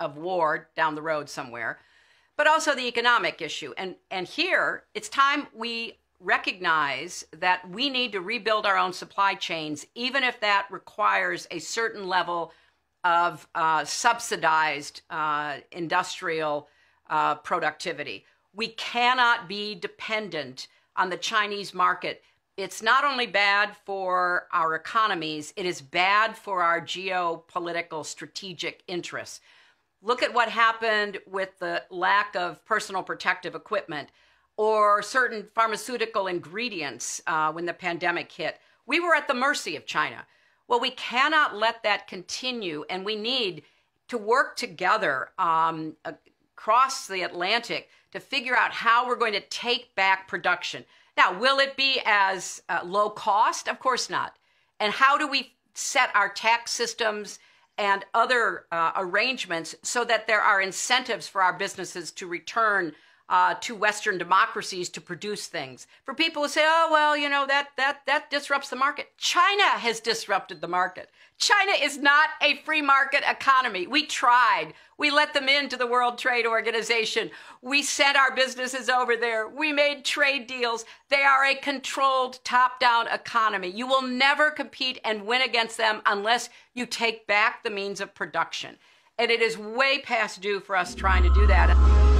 of war down the road somewhere, but also the economic issue. And and here it's time we recognize that we need to rebuild our own supply chains, even if that requires a certain level of uh, subsidized uh, industrial uh, productivity. We cannot be dependent on the Chinese market. It's not only bad for our economies, it is bad for our geopolitical strategic interests. Look at what happened with the lack of personal protective equipment or certain pharmaceutical ingredients uh, when the pandemic hit. We were at the mercy of China. Well, we cannot let that continue, and we need to work together um, across the Atlantic to figure out how we're going to take back production. Now, will it be as uh, low cost? Of course not. And how do we set our tax systems and other uh, arrangements so that there are incentives for our businesses to return uh, to Western democracies to produce things. For people who say, "Oh well, you know that that that disrupts the market," China has disrupted the market. China is not a free market economy. We tried. We let them into the World Trade Organization. We sent our businesses over there. We made trade deals. They are a controlled top down economy. You will never compete and win against them unless you take back the means of production. And it is way past due for us trying to do that.